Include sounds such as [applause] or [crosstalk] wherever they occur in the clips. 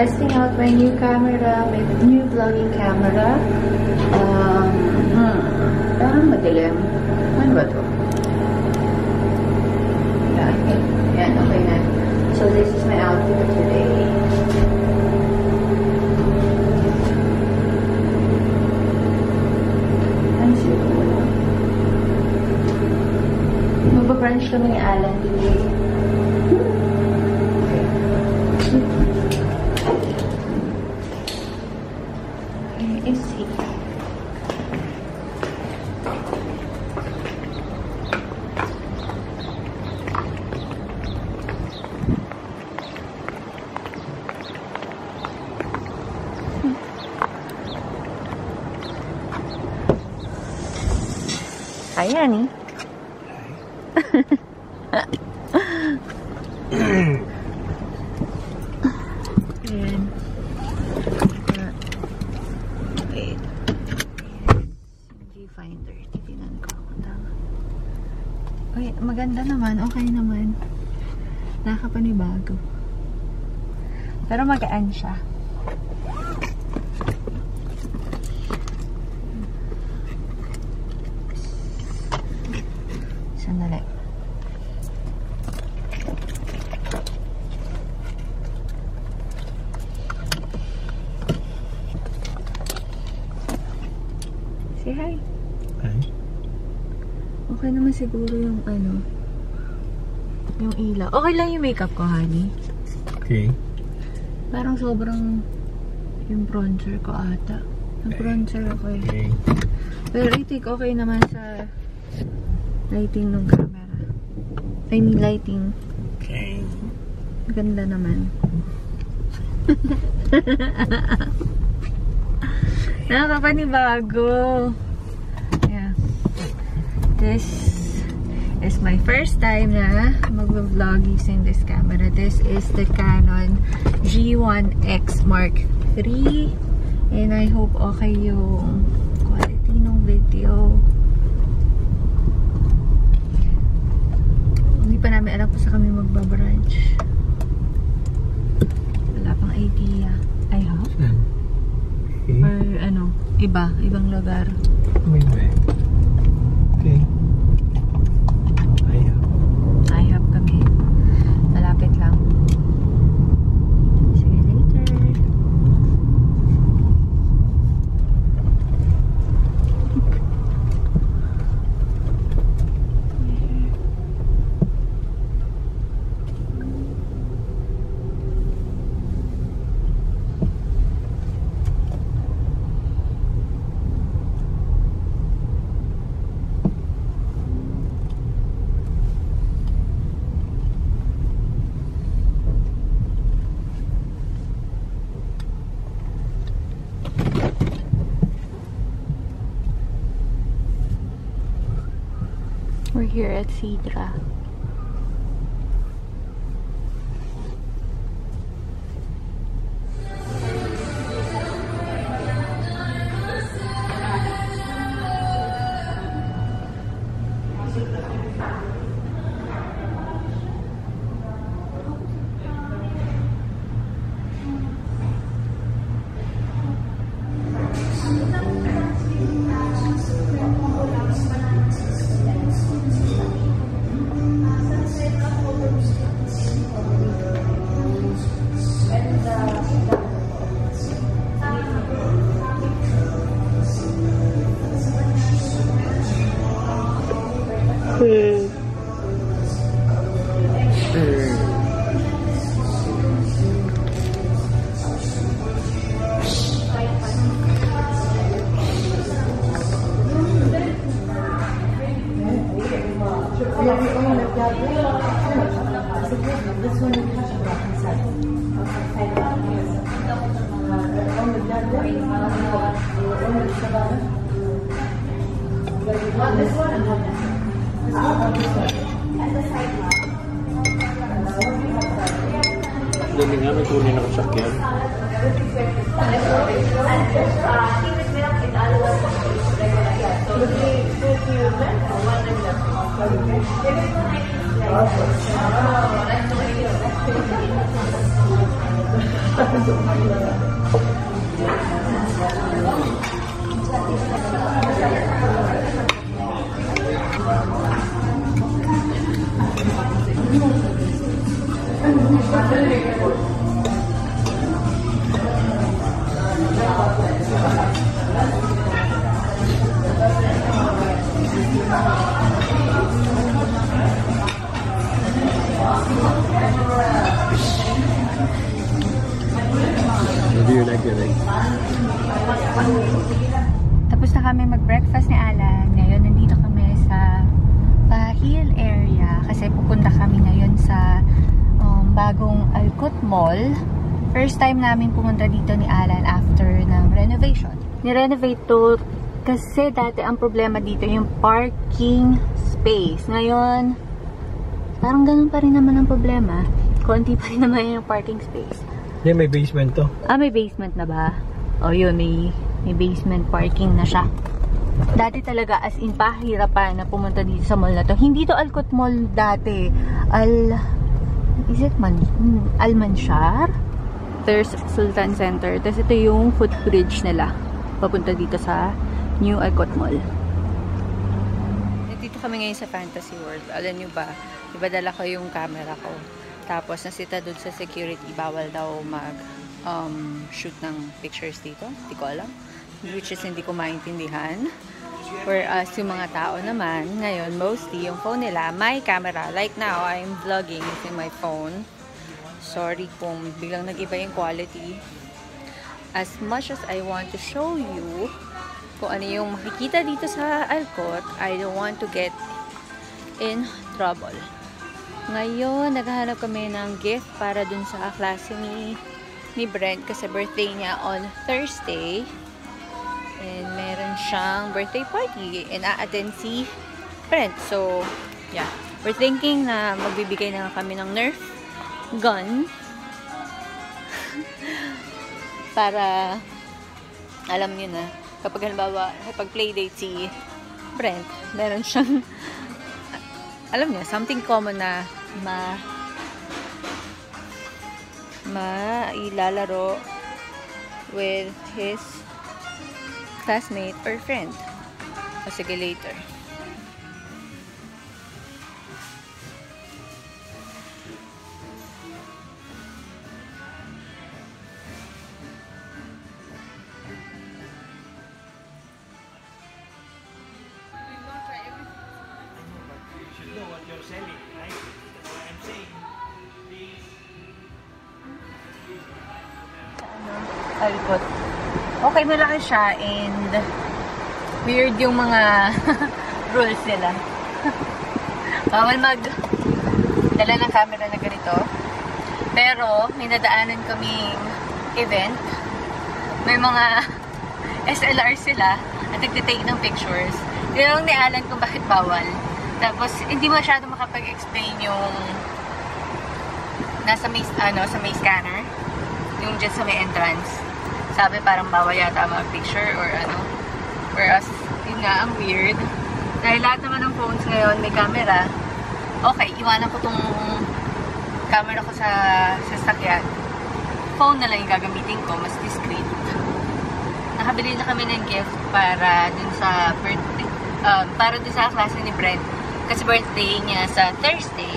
testing out my new camera, my new vlogging camera. Um, hmm, parang madilim. Ano ba to? Yan, okay na. So this is my outfit today. Ang siguro. Magpa-brunch kami ni Alan today. Where is he? Hi, Annie. Ayan. Wait. Viewfinder. Titinan ko kung tama. Uy, maganda naman. Okay naman. Nakakapanibago. Pero magaan siya. Sandali. Say hi. Ay, Okay naman siguro yung ano, yung ilaw. Okay lang yung makeup ko, honey. okay. Parang sobrang yung bronzer ko ata. Nag-bronzer ako eh. Okay. Pero I think okay naman sa lighting ng camera. I mean lighting. Okay. Ganda naman. Nakakapanibago. Yeah. This is my first time na mag-vlog using this camera. This is the Canon G1X Mark III. And I hope okay yung quality ng video. Hindi pa namin alam kung saan kami magbabranch. Wala pang idea. I hope. Okay. Or ano, iba, ibang lugar. Wait. Okay. We're here at Sidra. Kunin ako sakyan. What do you like the egg? Tapos na kami mag-breakfast ni Alan. Ngayon, nandito kami sa Pahil area kasi pupunta kami ngayon sa um, bagong Alcott Mall. First time namin pumunta dito ni Alan after ng renovation. Ni-renovate to kasi dati ang problema dito yung parking space. Ngayon, parang ganun pa rin naman ang problema. Konti pa rin naman yung parking space. Yeah, may basement to. Ah, may basement na ba? O yun, may, may basement parking na siya. Dati talaga, as in, pahirapan na pumunta dito sa mall na to. Hindi to Alcott Mall dati. Al... Is it man? Almanshar? There's Sultan Center. Tapos ito yung footbridge nila. Papunta dito sa New Alcott Mall. Dito kami ngayon sa Fantasy World. Alam nyo ba, diba dala ko yung camera ko. Tapos nasita doon sa security, bawal daw mag um, shoot ng pictures dito. Hindi ko alam. Which is hindi ko maintindihan. Whereas yung mga tao naman, ngayon mostly yung phone nila, my camera. Like now, I'm vlogging using my phone. Sorry kung biglang nag-iba yung quality. As much as I want to show you kung ano yung makikita dito sa Alcott, I don't want to get in trouble. Ngayon, naghahanap kami ng gift para dun sa klase ni, ni Brent kasi birthday niya on Thursday. And meron siyang birthday party and a-attend si Brent. So, yeah. We're thinking na magbibigay na kami ng Nerf gun [laughs] para alam niyo na kapag halimbawa kapag playdate si Brent, meron siyang alam niyo, something common na ma mailalaro with his classmate or friend. O sige, later. Alcott. Okay, malaki siya and weird yung mga [laughs] rules nila. [laughs] Bawal mag dala ng camera na ganito. Pero, may nadaanan kaming event. May mga [laughs] SLR sila at nagtitake ng pictures. Tinanong ni Alan kung bakit bawal. Tapos, hindi masyado makapag-explain yung nasa may, ano, sa may scanner. Yung dyan sa may entrance. Sabi parang bawal yata mag-picture or ano. Whereas, yun nga, ang weird. Dahil lahat naman ng phones ngayon may camera. Okay, iwanan ko tong camera ko sa sasakyan. Phone na lang yung gagamitin ko, mas discreet. Nakabili na kami ng gift para dun sa birthday, um, para dun sa klase ni Brent. Kasi birthday niya sa Thursday.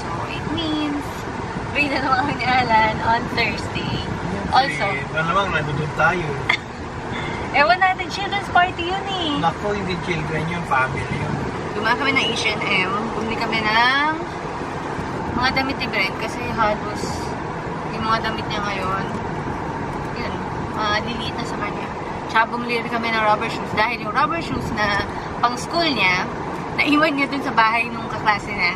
So, it means, free na naman kami ni Alan on Thursday. Also, Eh, ito naman, nandun tayo. [laughs] ewan natin, children's party yun eh. Nako, hindi children yun, family yun. Gumawa kami ng H&M. Bumili kami ng mga damit ni Brent kasi halos yung mga damit niya ngayon, yun, uh, liliit na sa kanya. Tsaka bumili rin kami ng rubber shoes dahil yung rubber shoes na pang school niya, naiwan niya dun sa bahay nung kaklase niya.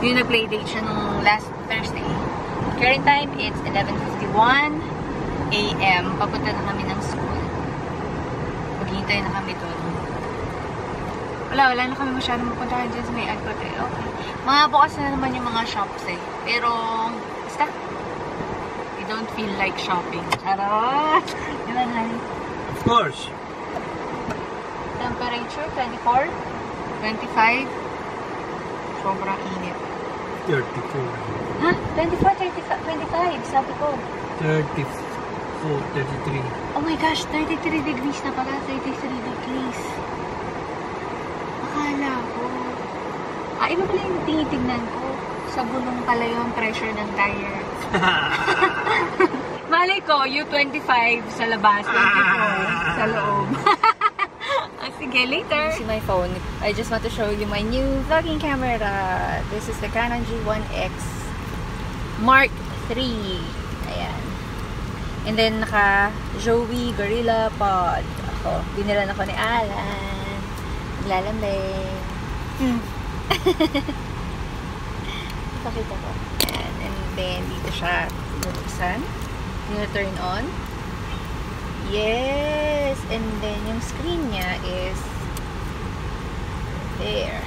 Yung nag-playdate siya nung last Thursday. Current time, it's 11.51 a.m. Papunta na kami ng school. Maghihintay na kami doon. Wala, wala na kami masyadong mapuntahan dyan sa may eh. Okay. Mga bukas na naman yung mga shops eh. Pero, basta, I don't feel like shopping. Charot! [laughs] Diba na? Of course. Temperature, 24, 25. Sobrang init. 34. Ha? 24, 25, 25, sabi ko. 34, 33. Oh my gosh, 33 degrees na pala. 33 degrees. Akala ko. Ah, iba pala yung tinitignan ko. Sa bulong pala yung pressure ng tire. [laughs] Malay ko, U25 sa labas, 24 sa loob. [laughs] Ah, Sige, later. See my phone. I just want to show you my new vlogging camera. This is the Canon G1X Mark III. And then, naka Joey Gorilla Pod. Ako, binilan ako ni Alan. Naglalambing. Hmm. [laughs] Pakita ko. Ayan. And then, dito siya bubuksan. Tina-turn on. Yes! And then, yung screen niya is there.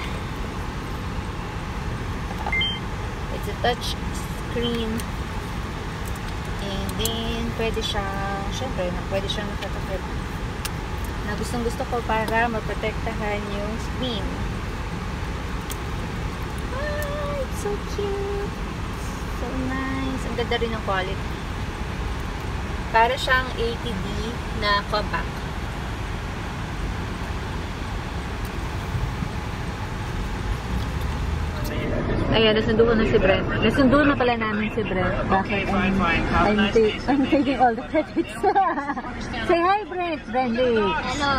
It's a touch screen. And then, pwede siya, syempre, na, pwede siya nakatakip. Na gustong gusto ko para maprotektahan yung screen. Ah, it's so cute. So nice. Ang ganda rin ng quality. Para siyang 80D na compact. Ayan, nasundo ko na si Brent. Nasundo na pala namin si Brent. Bakit? I'm, I'm, ta- I'm taking all the credits. [laughs] Say hi, Brent. Brendy. Hello.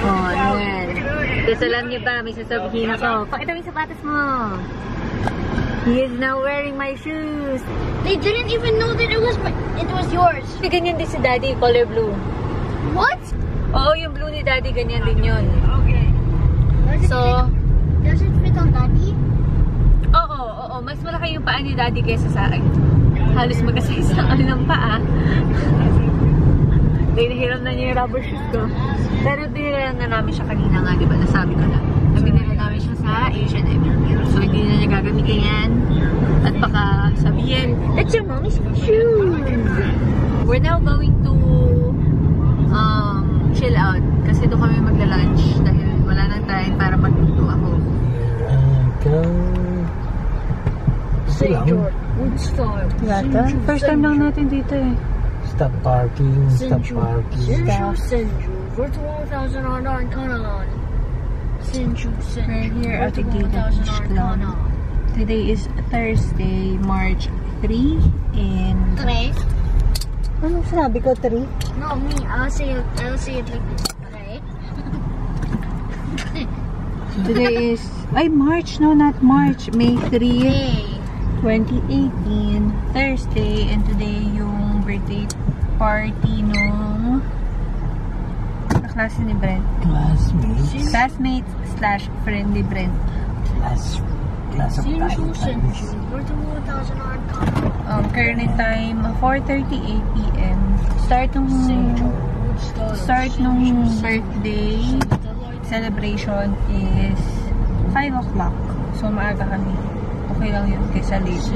Oh, ayan. Kasi alam niyo ba, may sasabihin ako. Pakita mo yung sapatos mo. He is now wearing my shoes. They didn't even know that it was my, it was yours. Kasi ganyan din si Daddy, color blue. What? Oo, yung blue ni Daddy, ganyan din yun. It So, fit, does it fit on daddy? oo, oo, mas malaki yung paa ni Daddy kaysa sa akin. Halos magkasize ang ano ng paa. Dahil nahiram na niya yung rubber shoes ko. Pero binila na namin siya kanina nga, di ba? Nasabi ko na. Na binila namin siya sa H&M. So, hindi na niya gagamitin yan. At baka sabihin, that's your mommy's shoes! We're now going to um, chill out. Kasi doon kami magla-lunch. Dahil wala nang time para magluto ako. Ito lang. Woodstock. Yata? First time lang natin dito eh. Stop parking, stop parking. Senju, Senju. Virtual 1000 on on kanan. Senju, Senju. We're here at the Virtual Gate Beach Club. Today is Thursday, March 3. And... Tres. Anong sinabi ko, 3? No, me. I'll say it. I'll say it like this. Today is... Ay, March. No, not March. May 3, Hey. 2018. Thursday. And today yung birthday party nung... kaklase ni Brent. Classmates. Classmates slash friend ni Brent. Class, class of Senju, time. Senju. Virtual 1000 on kanan. Um, current time, 4.38 p.m. Start nung... Start nung birthday celebration is 5 o'clock. So, maaga kami. Okay lang yun kaysa late.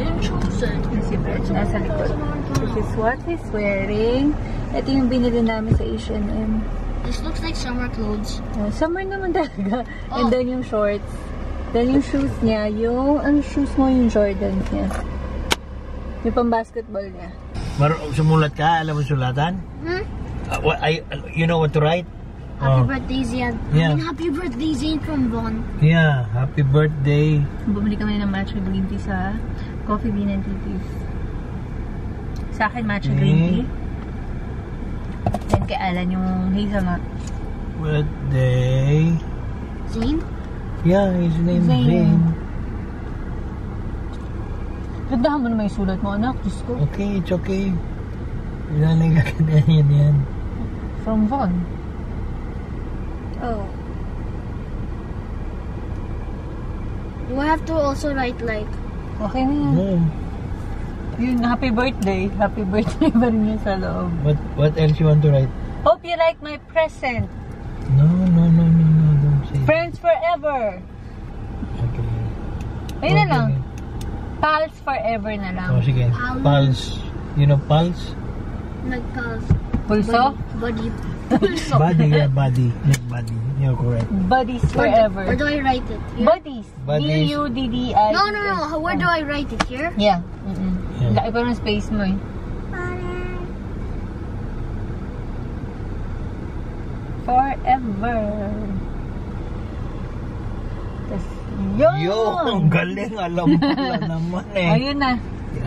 Nasa likod. This is what he's wearing. Ito yung binili namin sa H&M. This looks like summer clothes. Uh, summer naman talaga. And Oh. then yung shorts. Then yung shoes niya, yung, ano shoes mo yung Jordans niya? Yung pang basketball niya. Mar sumulat ka? Alam mo sulatan? Hmm? Uh, what, I, you know what to write? Happy Oh. birthday, Zian. Yeah. I mean, happy birthday, Zane from Von. Yeah, happy birthday. Bumili kami ng matcha green tea sa Coffee Bean and Titties. Sa akin, matcha green tea. Then kay Alan yung hazelnut. Birthday. Zane? Yeah, his name is Zane. Zane. Ganda mo naman yung sulat mo, anak. Diyos ko. Okay, it's okay. Ilalagay ka na yan yan. From Von. Oh. Do I have to also write like, Okay na yan. No. Yun, happy birthday. Happy birthday [laughs] pa rin yun sa loob. What, what else you want to write? Hope you like my present. No, no, no, no, no. Don't say. Friends forever. Okay. Ayun na lang. Pals forever na lang. Oh, sige. Pals. Pulse. You know pulse? like pals? Pulso? Buddy. Pulso. Body, yeah, body. Buddy. You're correct. Buddies forever. Where do, where I write it? Here? Buddies. Buddies. B-U-D-D-I. No, no, no. Where do I write it? Here? Yeah. Mm -mm. yeah. Laki space mo eh. Forever. Tas, yun! Yo, galing. Alam mo na naman eh. Ayun na.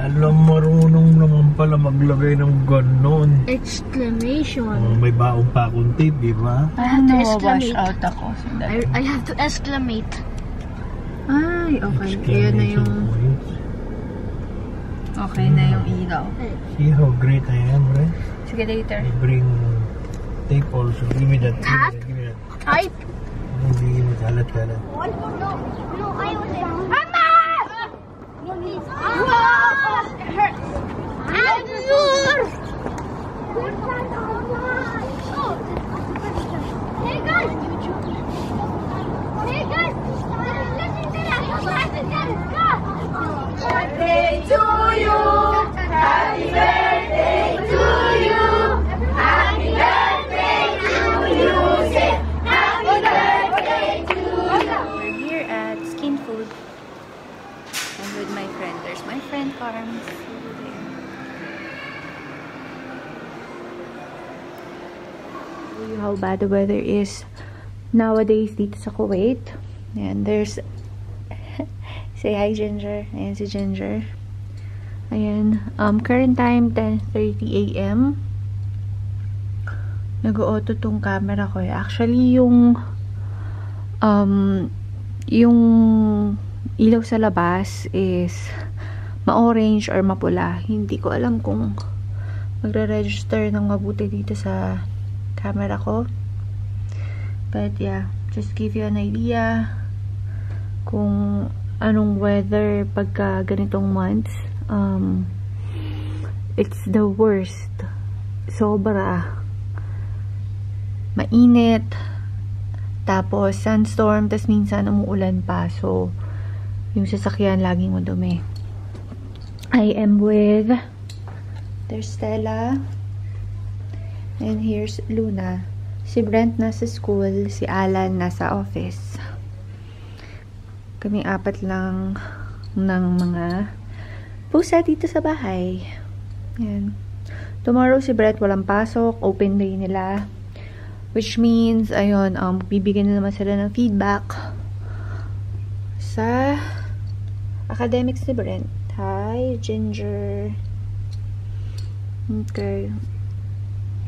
Alam marunong naman pala maglagay ng ganon. Exclamation. Oh, may baong pa akong tape, di ba? Parang to nawawash exclamate. out ako. I, Sandali. I have to exclamate. Ay, okay. Ayan na yung, points. okay na yung ilaw. See how great I am, right? Sige, later. I bring tape also. Give me that. Tap? Give me that. Type. Hindi mo kalat kalat. No, no, I was there. Ah! It hurts. Hey guys! Listen to that! Listen to that! Birthday to you! How bad the weather is nowadays dito sa Kuwait. And there's [laughs] say hi Ginger. Ayan si Ginger. Ayan. Um, current time 10.30 a.m. Nag-auto tong camera ko. eh. Actually, yung um, yung ilaw sa labas is ma-orange or mapula. Hindi ko alam kung magre-register ng mabuti dito sa camera ko. But yeah, just give you an idea kung anong weather pagka ganitong months. Um, it's the worst. Sobra. Mainit. Tapos, sandstorm, tas minsan umuulan pa. So, yung sasakyan laging madumi. I am with there's Stella. And here's Luna. Si Brent nasa school, si Alan nasa office. Kami apat lang ng mga pusa dito sa bahay. Yan. Tomorrow si Brent walang pasok, open day nila. Which means, ayun, um, bibigyan na naman sila ng feedback sa academics ni Brent. Hi, Ginger. Okay.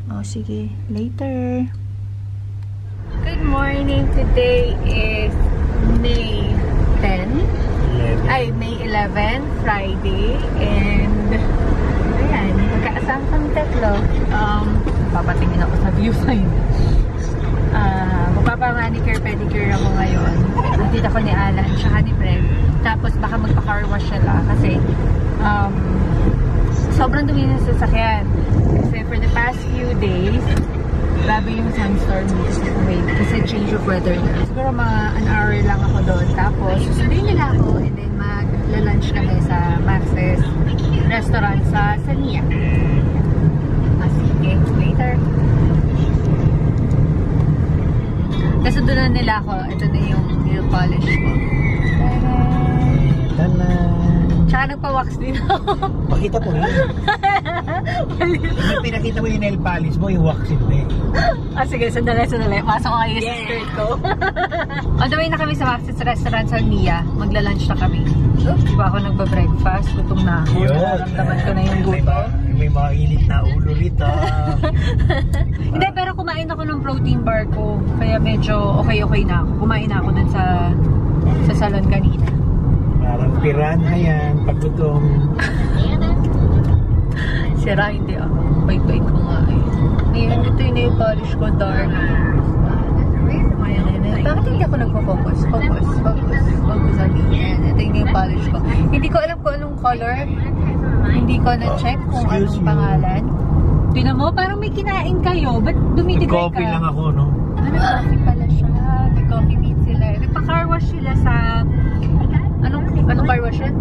O, sige. Later. Good morning. Today is May 10. Ay, May 11, Friday. And, ayan, magkaasama kami tatlo. Um, papatingin ako sa viewfinder. Ah, magpapamanicure, pedicure ako ngayon. Nandito ako ni Alan, tsaka ni Fred. Tapos baka magpa-car wash siya lang kasi um, sobrang dumi ng sasakyan. Kasi for the past few days, grabe yung sandstorm dito sa Kuwait. Kasi change of weather na. Siguro mga an hour lang ako doon. Tapos, susundin nila ako and then mag-lunch kami sa Max's restaurant sa Sania. Ah, sige. Later. Tapos doon nila ako. Ito na yung nail polish ko. Tana. Tsaka nagpa-wax din ako. [laughs] Pakita mo yun. Yung pinakita mo yung nail polish mo, yung waxing mo eh. ah, sige, sandali, sandali. Pasok ko kayo sa skirt ko. [laughs] On the way na kami sa Max's restaurant sa Mia. Magla-lunch na kami. Di ba ako nagba-breakfast? Gutom na ako. Nararamdaman ko na yung May, gutom. ma- may mga init na ulo rito. [laughs] Hindi, pero kumain ako ng protein bar ko. Kaya medyo okay-okay na ako. Kumain na ako dun sa sa salon kanina. Parang piranha yan, pag gutom. [laughs] Sira, hindi ako. Bait-bait ko nga eh. Ngayon, ito yung nail polish ko, dark. Bakit hindi ako nagpo-focus? Focus, focus, focus on me. Ito yung polish ko. Hindi ko alam kung anong color. Hindi ko na-check kung anong pangalan. Tinan mo, parang may kinain kayo. Ba't dumidigay ka? Coffee lang ako, no? Ah, nag-coffee pala siya. Nag-coffee meet sila. Nagpa-car wash sila sa... Anong car wash yun?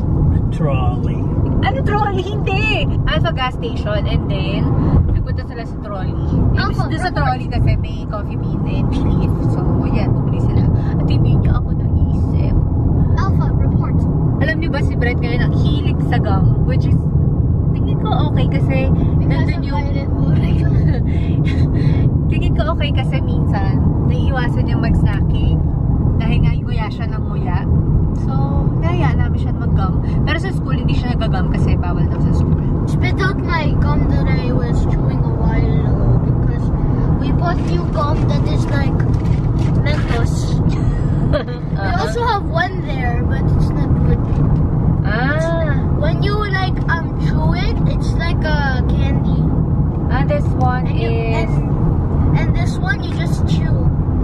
Trolley. Ano trolley? Hindi! Alpha gas station and then nagpunta sila sa trolley. Doon sa trolley kasi may coffee bean and beef. So, yan, bumili sila. At hindi niya ako naisip. Alpha, report. Alam niyo ba si Brett ngayon ang hilig sa gum? Which is, tingin ko okay kasi nandun yung... [laughs] Tingin ko okay kasi minsan, naiiwasan niyang mag-snacking. Dahil nga nguya siya ng nguya. So, kaya namin siya mag-gum. Pero sa school, hindi siya nag-gum kasi bawal daw sa school. Spit out my gum that I was chewing a while ago because we bought new gum that is like Mentos. [laughs] We also have one there, but it's not good. Ah, When you like um chew it, it's like a candy. ah, this one And, you, is... and, and this one you just chew.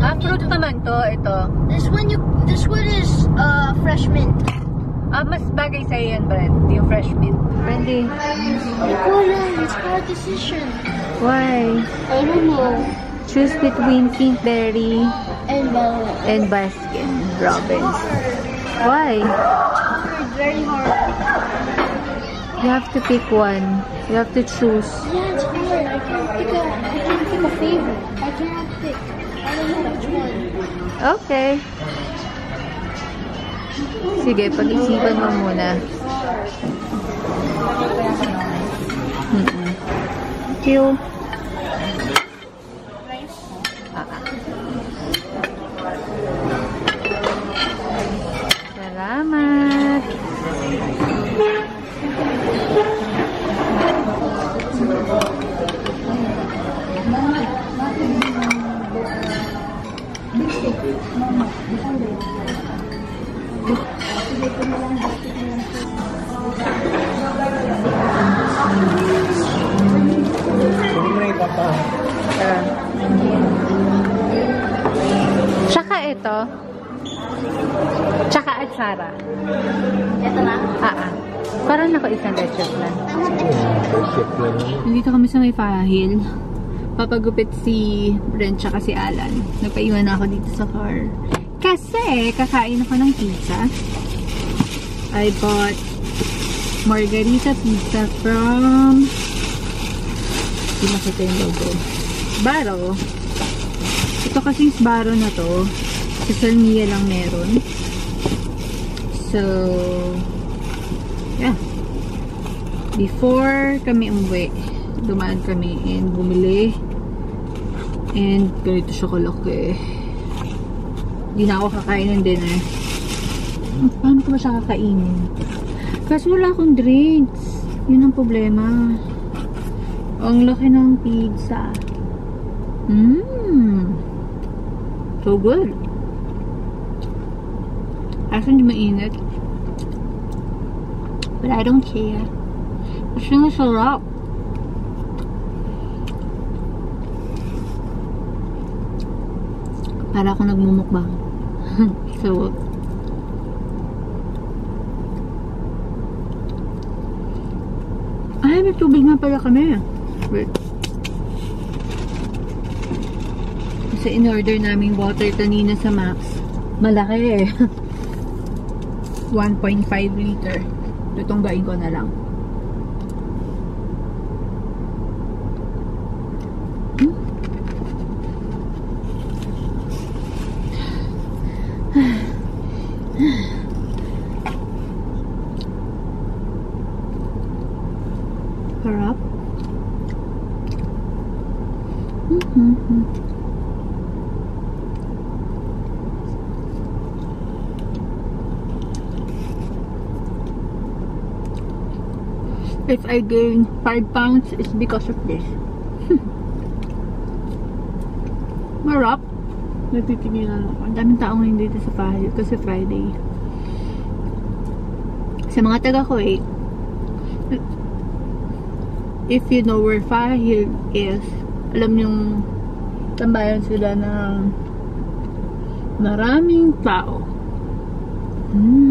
Ah, fruit naman to, ito. This one you this one is uh fresh mint. Ah, mas bagay sa'yo yan, Brent. Yung fresh mint. Brandy, Colin, it's hard decision. why? I don't know. Choose between Pinkberry And uh, and Baskin Robbins. Why? it's very hard. You have to pick one. You have to choose. Yeah, it's hard. I can't pick a I can't pick a favorite. I cannot pick. I don't know which one. Okay. Sige, pag-isipan mo muna. Mm-mm. Thank you. Ah, ah. Salamat. Tsaka ito. Tsaka atsara. Ito na. Ah, ah. Parang ako isang plan. Worship lang. Nandito kami sa may Fahil. Papagupit si Brent tsaka si Alan. Nagpaiwan na ako dito sa car. Kasi, kakain ako ng pizza. I bought margarita pizza from hindi makita yung logo. Baro. Ito kasing Sbaro na to. Sa Salmia lang meron. So, yeah before kami umuwi, dumaan kami and bumili. And ganito siya kalaki. Hindi na ako kakain ng dinner. Paano ko ba siya kakainin? Kasi wala akong drinks. Yun ang problema. Ang laki ng pizza. Mmm. So good. Actually, hindi mainit. But I don't care. Kasi nga sarap. Para ako nagmumukbang. [laughs] so, ay, may tubig nga pala kami. Wait. Kasi in-order namin water kanina sa Max. Malaki eh. [laughs] 1.5 liter. Tutunggain ko na lang. Sarap. Mhm. If I gain 5 pounds, it's because of this. [laughs] Marap. Nagtitinginan ako. Ang daming tao ngayon dito sa Fahil kasi Friday. Sa mga taga Kuwait, if you know where Fahil is, alam yung tambayan sila ng maraming tao. Mm.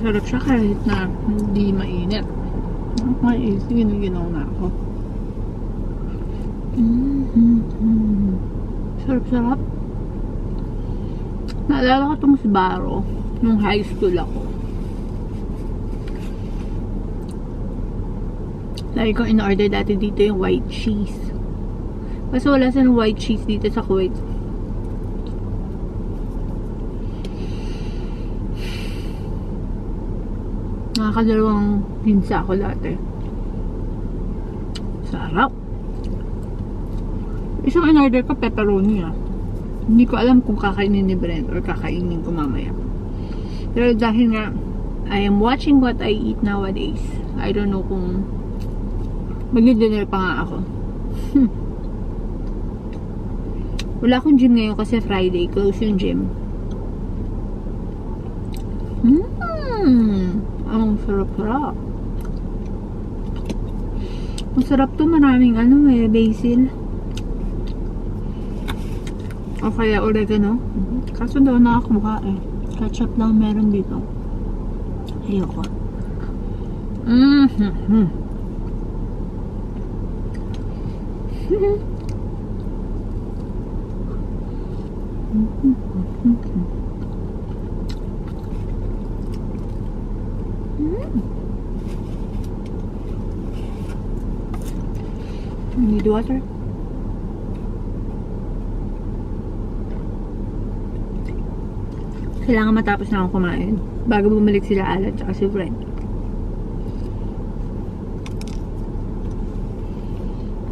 Masarap siya kahit na hindi mainit. Okay, ginaginaw na ako. Mm-hmm. Sarap-sarap. Naalala ko itong si Baro nung high school ako. Lagi ko in-order dati dito yung white cheese. Kasi wala silang white cheese dito sa Kuwait. Nakakadalawang pinsa ako dati. Sarap. Isang in-order ko, pepperoni ah. Hindi ko alam kung kakainin ni Brent or kakainin ko mamaya. Pero dahil nga, I am watching what I eat nowadays. I don't know kung mag-dinner pa nga ako. Wala akong gym ngayon kasi Friday. Close yung gym. Mmm! Ang sarap-sarap. Ang sarap to. Maraming ano eh, basil. O kaya oregano. Kaso daw nakakuha eh. Ketchup lang meron dito. Ayoko. Mm-hmm. [laughs] Need water? Kailangan matapos na akong kumain bago bumalik sila Alan at si Brent.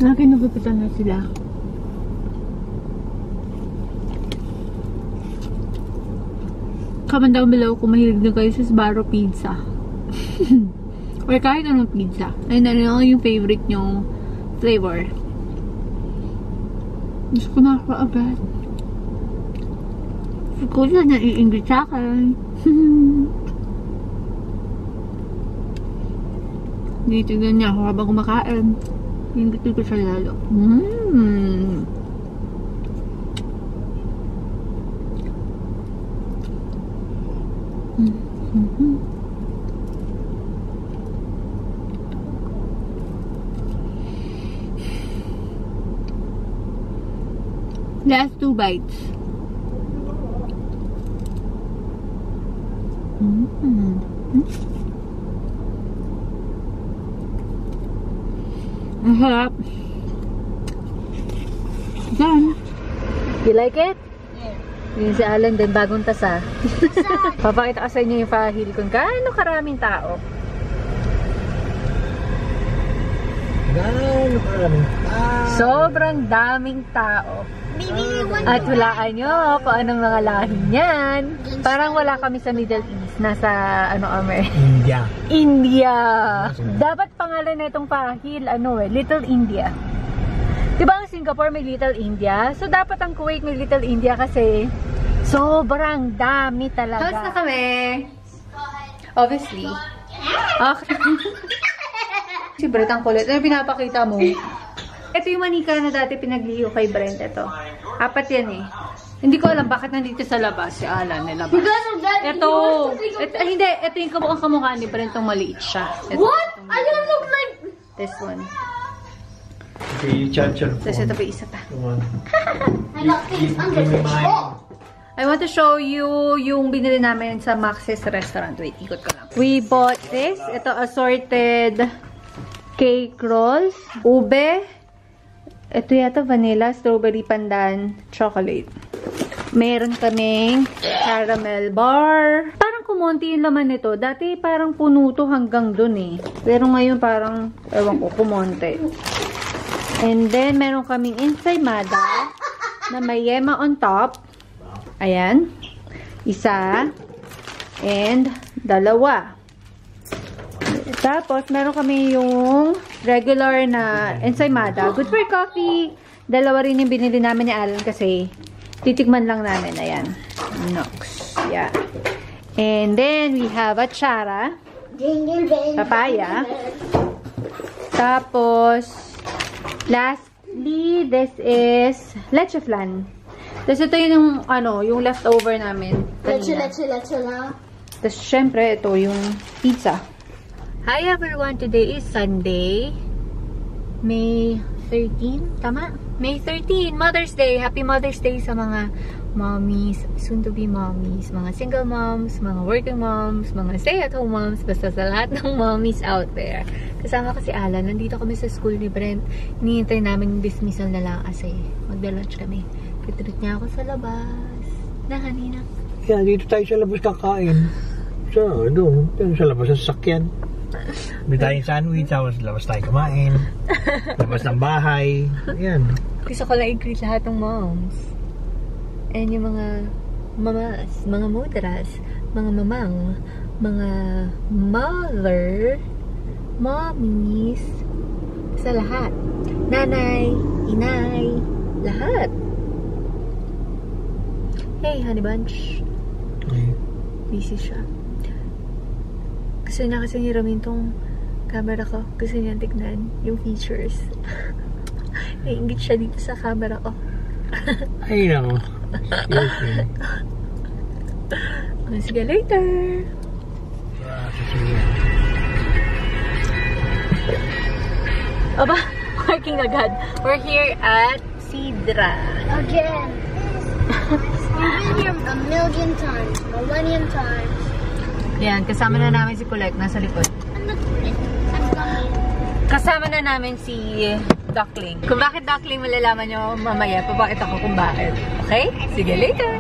Akin nagupitan na sila. Comment down below kung mahilig na kayo sa Sbarro Pizza. [laughs] Or kahit anong pizza. Ayun na ano yung favorite nyong flavor. Gusto ko na ako agad. Si Kuya naiingit sa akin. [laughs] Tinitignan niya ako habang kumakain. Ingit ko siya lalo. Mmm. Last two bites. Mm. Ang harap. Done. You like it? Yun si Alan din, bagong tasa. [laughs] Papakita ko sa inyo yung pahil kung gaano karaming tao. Gano'n karami. Ah, Sobrang daming tao. At hulaan nyo kung anong mga lahi niyan. Parang wala kami sa Middle East. Nasa, ano, Amer? India. India. Dapat pangalan na itong pahil, ano eh, Little India. Di ba ang Singapore may Little India? So, dapat ang Kuwait may Little India kasi sobrang dami talaga. How's na kami? Obviously. Okay. [laughs] si Brett ang kulit. Ano pinapakita mo? Ito yung manika na dati pinagliho kay Brent. Ito. Apat yan eh. Hindi ko alam bakit nandito sa labas si Alan nilabas. Ito. Ito, ah, hindi. Ito yung kamukhang kamukha ni Brent. Itong maliit siya. Ito, What? itong I don't look like. This one. Okay, charge your Tapos ito pa isa pa. Come on. [laughs] I got things under Give me the. I want to show you yung binili namin sa Max's restaurant. Wait, ikot ko lang. We bought this. Ito assorted cake rolls, ube, ito yata vanilla, strawberry pandan, chocolate. Meron kaming caramel bar. Parang kumonti yung laman nito. Dati parang puno to hanggang dun eh. Pero ngayon parang, ewan ko, kumonti. And then, meron kaming ensaymada na may yema on top. Ayan. Isa. And dalawa. Tapos, meron kami yung regular na ensaymada. Good for coffee. Dalawa rin yung binili namin ni Alan kasi titikman lang namin. Ayan. Nox. Yeah. And then, we have achara. Papaya. Tapos, lastly, this is leche flan. Tapos ito yung, ano, yung leftover namin. Leche, kanina. leche, leche na. Tapos, syempre, ito yung pizza. Hi everyone! Today is Sunday. May 13? Tama? May 13! Mother's Day! Happy Mother's Day sa mga mommies, soon-to-be mommies, mga single moms, mga working moms, mga stay-at-home moms, basta sa lahat ng mommies out there. Kasama ko si Alan. Nandito kami sa school ni Brent. Hinihintay namin dismissal na lang kasi magda-lunch kami. Kitreat niya ako sa labas. Na, kanina. Yeah, dito tayo sa labas kakain. Sa, doon, doon sa labas ng sasakyan. May tayong sandwich, tapos labas tayo kumain. [laughs] labas ng bahay. Yan. Gusto ko lang i-greet lahat ng moms. And yung mga mamas, mga mudras, mga mamang, mga mother, mommies, sa lahat. Nanay, inay, lahat. Hey, honey bunch. Okay. Busy siya. Gusto niya kasi hiramin tong camera ko. Gusto niya tignan yung features. [laughs] Naiingit siya dito sa camera ko. [laughs] Ay, nako. Yes, [laughs] eh. Oh, Sige, later! Ah. Aba, working agad. We're here at Sidra. Again. We've been here a million times, millennium times. Yan, kasama na namin si Colette nasa likod. That's gummy. Kasama na namin si Duckling. Kung bakit Duckling, malalaman nyo mamaya. Papakita ko kung bakit. Okay? Sige, later!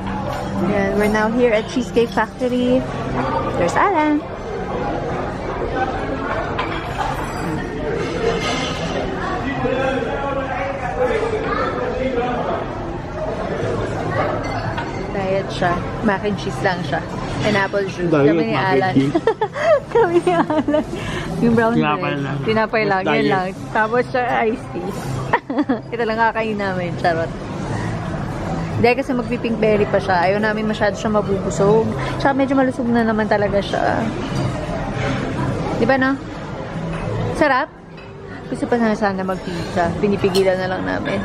Yan, we're now here at Cheesecake Factory. There's Alan. Diet siya. Mac and cheese lang siya. And apple juice. Kami ni Alan. [laughs] Kami ni Alan. Yung brown Tinapay bread. lang. Tinapay lang. Yan lang. Tapos siya iced tea. [laughs] Ito lang kakain namin. Charot. Dahil kasi magpipink berry pa siya. Ayaw namin masyado siya mabubusog. Tsaka medyo malusog na naman talaga siya. Di ba no? Sarap? Gusto pa sana sana mag-pizza. Pinipigilan na lang namin.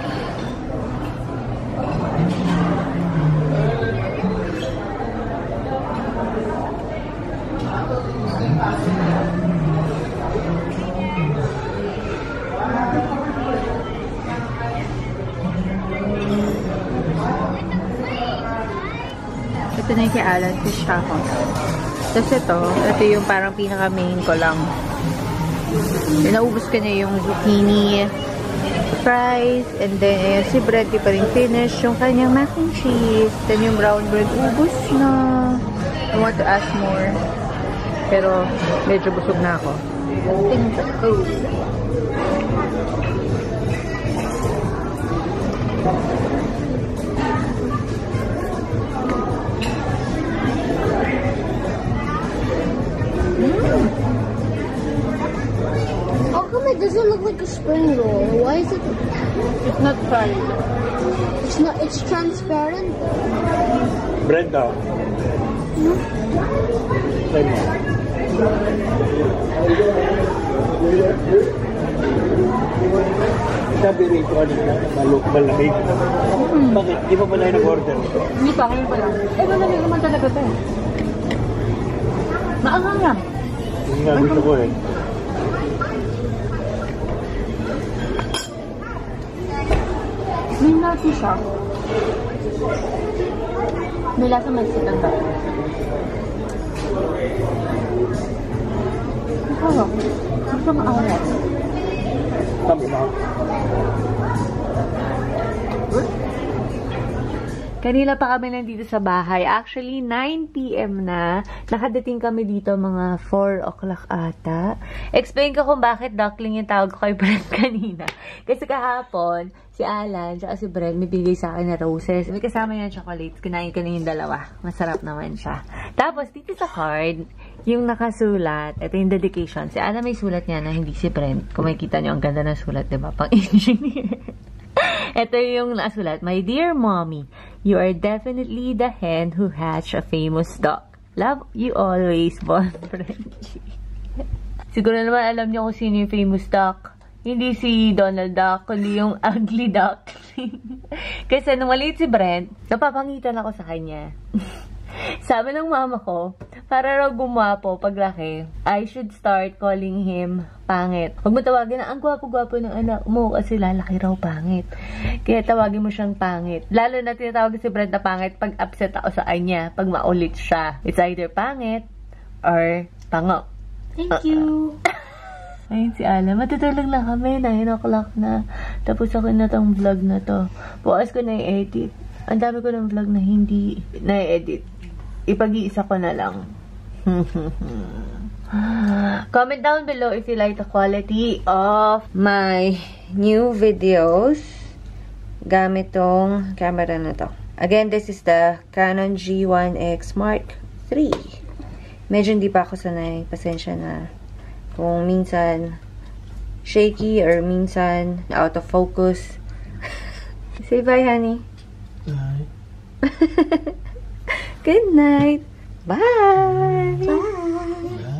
Ito na yung kay Alan, fish tacos. Tapos ito, ito yung parang pinaka-main ko lang. Naubos ko na yung zucchini fries, and then eh, si Brad di pa rin finish yung kanyang mac and cheese. Then yung brown bread, ubos na. I want to ask more. Pero medyo busog na ako. Things are doesn't look like a spring roll? Why is it? It's not fried. It's not. It's transparent. Bread daw. Try mo. Sabi rito kanina, maluk malamig. Bakit? Di ba pala yung nag-order? Hindi pa, ngayon pa lang. Eh, malamig naman talaga to. Maangang lang. Yung nga gusto ko eh. Nasi siya. May lasa Mexican ba? Masarap. Gusto mo alat. Sabi mo. Kanina pa kami nandito sa bahay. Actually, 9pm na. Nakadating kami dito mga 4 o'clock ata. Explain ko kung bakit duckling yung tawag ko kay Brent [laughs] kanina. Kasi kahapon, si Alan, tsaka si Brent, may bigay sa akin na roses. May kasama niya chocolates. Kinain ko yung dalawa. Masarap naman siya. Tapos, dito sa card, yung nakasulat, ito yung dedication. Si Alan may sulat niya na hindi si Brent. Kung makikita niyo, ang ganda ng sulat, di ba? Pang engineer. [laughs] [laughs] Ito yung nasulat. My dear mommy, you are definitely the hen who hatched a famous duck. Love you always, Bon [laughs] Frenchie. Siguro naman alam niyo kung sino yung famous duck. Hindi si Donald Duck, kundi yung [laughs] ugly duck. Kasi nung maliit si Brent, napapangitan ako sa kanya. Sabi ng mama ko, para raw gumwapo paglaki, I should start calling him pangit. Huwag mo tawagin na, ang gwapo-gwapo ng anak mo kasi lalaki raw pangit. Kaya tawagin mo siyang pangit. Lalo na tinatawag si Brent na pangit pag upset ako sa kanya, pag maulit siya. It's either pangit or pango. Thank you. [laughs] Ayun si Ala, matutulog lang kami, 9 o'clock na. Tapos ako na tong vlog na to. Bukas ko na i-edit. Ang dami ko ng vlog na hindi na-edit. Ipag-iisa ko na lang. [laughs] Comment down below if you like the quality of my new videos gamit tong camera na to. Again, this is the Canon G1X Mark III. Medyo hindi pa ako sanay. Pasensya na. Kung minsan shaky or minsan out of focus. [laughs] Say bye, honey. Ay. [laughs] Good night. Bye. Bye. Bye.